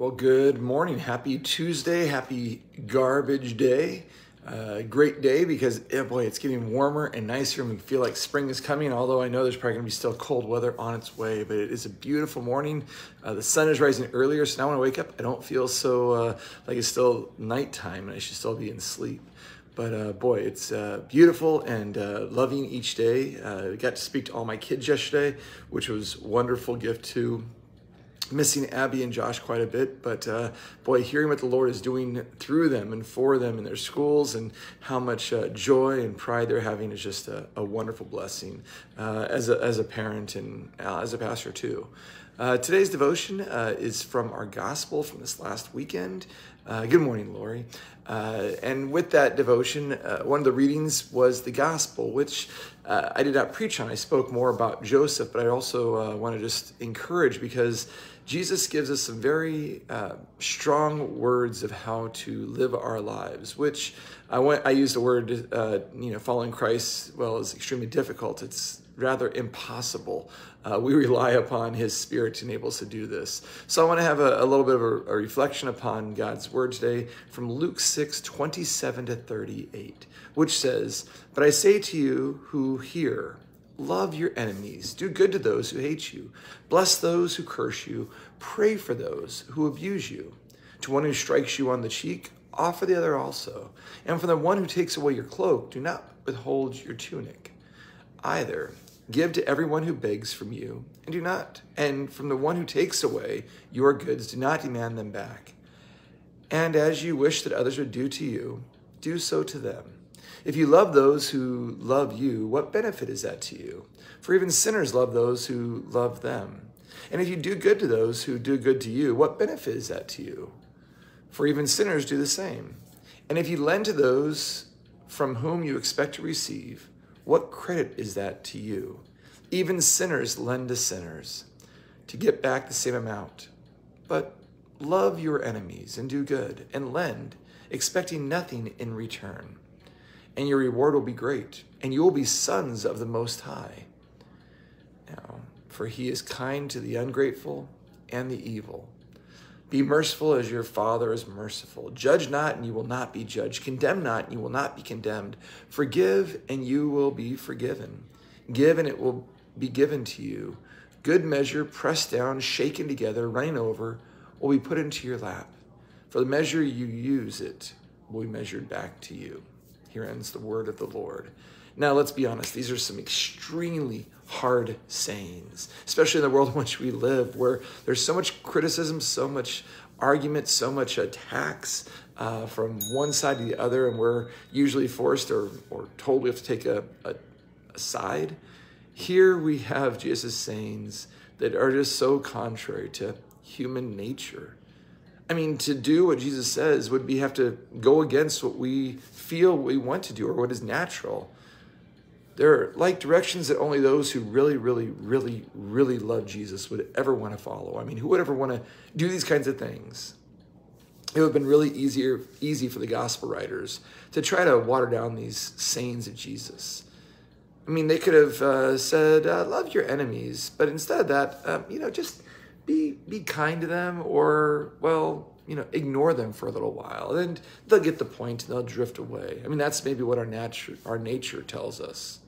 Well, good morning. Happy Tuesday. Happy garbage day. Uh, great day because, oh boy, it's getting warmer and nicer and we feel like spring is coming. Although I know there's probably going to be still cold weather on its way, but it is a beautiful morning. Uh, the sun is rising earlier, so now when I wake up, I don't feel so uh, like it's still nighttime and I should still be in sleep. But uh, boy, it's uh, beautiful and uh, loving each day. I got to speak to all my kids yesterday, which was wonderful gift too missing Abby and Josh quite a bit, but uh, boy, hearing what the Lord is doing through them and for them in their schools and how much uh, joy and pride they're having is just a, a wonderful blessing uh, as, a, as a parent and uh, as a pastor too. Uh, today's devotion uh, is from our gospel from this last weekend. good morning, Lori. and with that devotion, one of the readings was the gospel, which I did not preach on. I spoke more about Joseph, but I also want to just encourage because Jesus gives us some very uh, strong words of how to live our lives, which I went, I used the word, uh, you know, following Christ, well, is extremely difficult. It's rather impossible. Uh, we rely upon his spirit to enable us to do this. So I want to have a, a little bit of a, a, reflection upon God's word today from Luke 6, 27 to 38, which says, But I say to you who hear, Love your enemies. Do good to those who hate you. Bless those who curse you. Pray for those who abuse you. To one who strikes you on the cheek, offer the other also. And from the one who takes away your cloak, do not withhold your tunic. Either give to everyone who begs from you, and do not, and from the one who takes away your goods, do not demand them back. And as you wish that others would do to you, do so to them. If you love those who love you, what benefit is that to you? For even sinners love those who love them. And if you do good to those who do good to you, what benefit is that to you? For even sinners do the same. And if you lend to those from whom you expect to receive, what credit is that to you? Even sinners lend to sinners to get back the same amount. But love your enemies and do good and lend, expecting nothing in return and your reward will be great, and you will be sons of the Most High. Now, for he is kind to the ungrateful and the evil. Be merciful as your Father is merciful. Judge not, and you will not be judged. Condemn not, and you will not be condemned. Forgive, and you will be forgiven. Give, and it will be given to you. Good measure, pressed down, shaken together, running over, will be put into your lap. For the measure you use it will be measured back to you. Here ends the word of the Lord. Now, let's be honest, these are some extremely hard sayings, especially in the world in which we live, where there's so much criticism, so much argument, so much attacks uh, from one side to the other, and we're usually forced or, or told we have to take a, a, a side. Here we have Jesus' sayings that are just so contrary to human nature. I mean, to do what Jesus says would be have to go against what we feel we want to do or what is natural. They're like directions that only those who really, really, really, really love Jesus would ever want to follow. I mean, who would ever want to do these kinds of things? It would have been really easier, easy for the gospel writers to try to water down these sayings of Jesus. I mean, they could have uh, said, uh, "Love your enemies," but instead of that, um, you know, just be be kind to them or well you know ignore them for a little while and they'll get the point and they'll drift away i mean that's maybe what our nature our nature tells us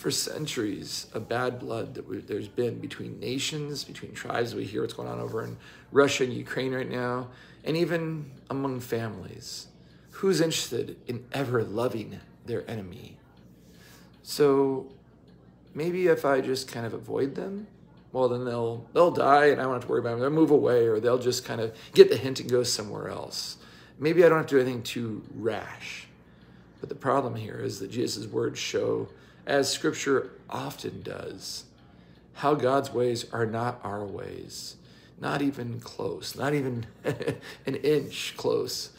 for centuries a bad blood that we, there's been between nations between tribes we hear what's going on over in russia and ukraine right now and even among families who's interested in ever loving their enemy so maybe if i just kind of avoid them well then they'll they'll die and I don't have to worry about them. They'll move away or they'll just kind of get the hint and go somewhere else. Maybe I don't have to do anything too rash. But the problem here is that Jesus' words show, as scripture often does, how God's ways are not our ways. Not even close, not even an inch close.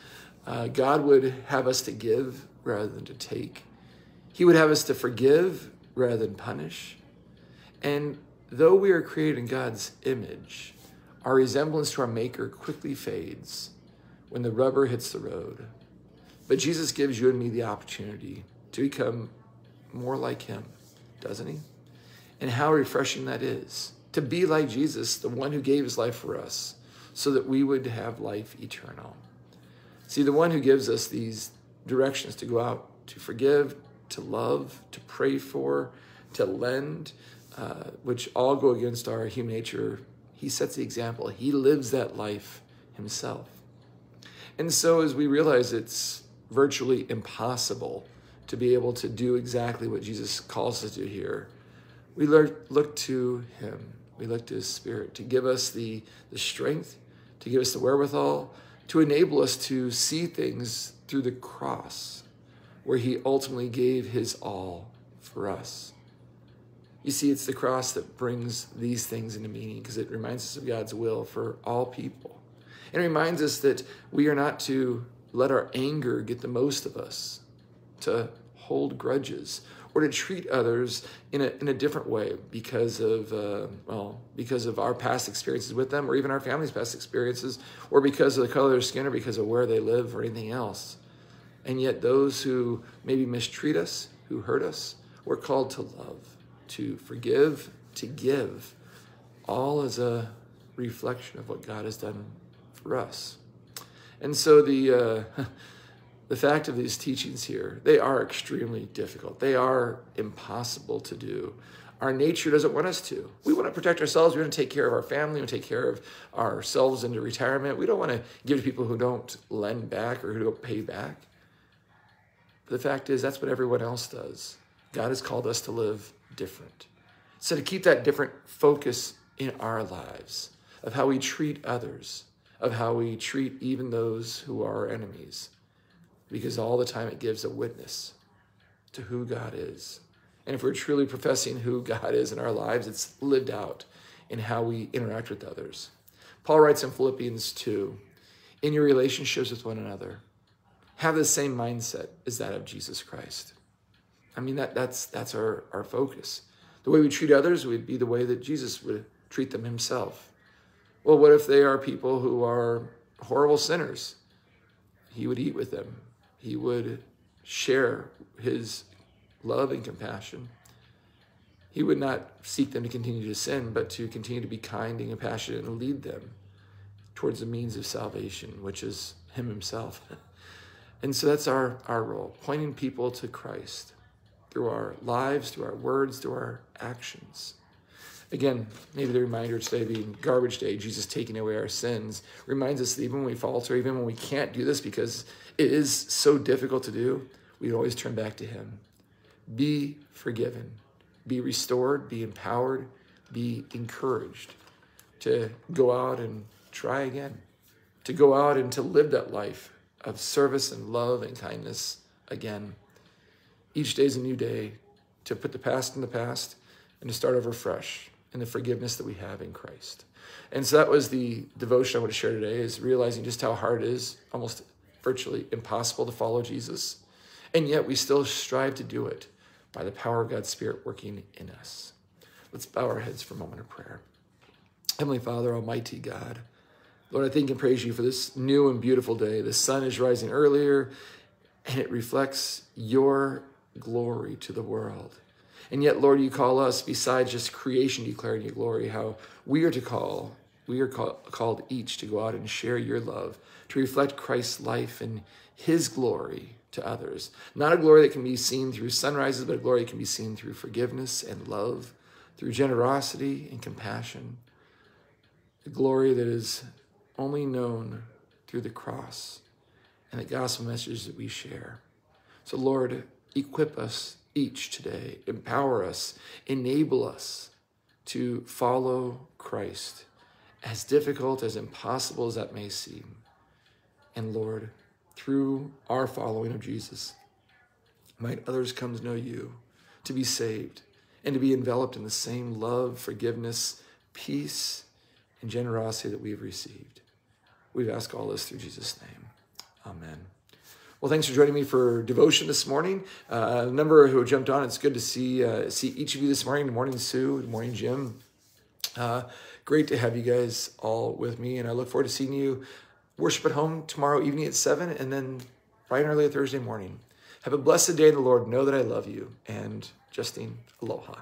Uh, God would have us to give rather than to take. He would have us to forgive rather than punish. And Though we are created in God's image, our resemblance to our Maker quickly fades when the rubber hits the road. But Jesus gives you and me the opportunity to become more like Him, doesn't He? And how refreshing that is to be like Jesus, the one who gave His life for us, so that we would have life eternal. See, the one who gives us these directions to go out to forgive, to love, to pray for, to lend, uh, which all go against our human nature, he sets the example. He lives that life himself. And so, as we realize it's virtually impossible to be able to do exactly what Jesus calls us to do here, we look to him. We look to his spirit to give us the, the strength, to give us the wherewithal, to enable us to see things through the cross, where he ultimately gave his all for us. You see, it's the cross that brings these things into meaning because it reminds us of God's will for all people. And it reminds us that we are not to let our anger get the most of us, to hold grudges, or to treat others in a, in a different way because of, uh, well, because of our past experiences with them, or even our family's past experiences, or because of the color of their skin, or because of where they live, or anything else. And yet, those who maybe mistreat us, who hurt us, we're called to love, to forgive, to give, all as a reflection of what God has done for us. And so the uh, the fact of these teachings here, they are extremely difficult. They are impossible to do. Our nature doesn't want us to. We want to protect ourselves. We want to take care of our family. We want to take care of ourselves into retirement. We don't want to give to people who don't lend back or who don't pay back. But the fact is, that's what everyone else does. God has called us to live different. So to keep that different focus in our lives of how we treat others, of how we treat even those who are our enemies, because all the time it gives a witness to who God is. And if we're truly professing who God is in our lives, it's lived out in how we interact with others. Paul writes in Philippians 2 in your relationships with one another, have the same mindset as that of Jesus Christ. I mean, that, that's, that's our, our focus. The way we treat others would be the way that Jesus would treat them himself. Well, what if they are people who are horrible sinners? He would eat with them. He would share his love and compassion. He would not seek them to continue to sin, but to continue to be kind and compassionate and lead them towards the means of salvation, which is him himself. And so that's our, our role, pointing people to Christ through our lives, through our words, through our actions. Again, maybe the reminder today being garbage day, Jesus taking away our sins, reminds us that even when we falter, even when we can't do this because it is so difficult to do, we always turn back to Him. Be forgiven, be restored, be empowered, be encouraged to go out and try again, to go out and to live that life of service and love and kindness again. Each day is a new day to put the past in the past and to start over fresh and the forgiveness that we have in Christ. And so that was the devotion I want to share today is realizing just how hard it is, almost virtually impossible to follow Jesus. And yet we still strive to do it by the power of God's Spirit working in us. Let's bow our heads for a moment of prayer. Heavenly Father, Almighty God, Lord, I thank and praise you for this new and beautiful day. The sun is rising earlier and it reflects your glory to the world. And yet, Lord, you call us, besides just creation declaring your glory, how we are to call, we are call, called each to go out and share your love, to reflect Christ's life and his glory to others. Not a glory that can be seen through sunrises, but a glory that can be seen through forgiveness and love, through generosity and compassion. A glory that is only known through the cross and the gospel message that we share. So, Lord, equip us each today. Empower us, enable us to follow Christ, as difficult, as impossible as that may seem. And Lord, through our following of Jesus, might others come to know you, to be saved, and to be enveloped in the same love, forgiveness, peace, and generosity that we have received. We ask all this through Jesus' name. Amen. Well, thanks for joining me for devotion this morning. Uh, a number who jumped on. It's good to see uh, see each of you this morning. Good morning, Sue. Good morning, Jim. Uh, great to have you guys all with me, and I look forward to seeing you worship at home tomorrow evening at seven, and then bright and early Thursday morning. Have a blessed day in the Lord. Know that I love you, and Justine, aloha.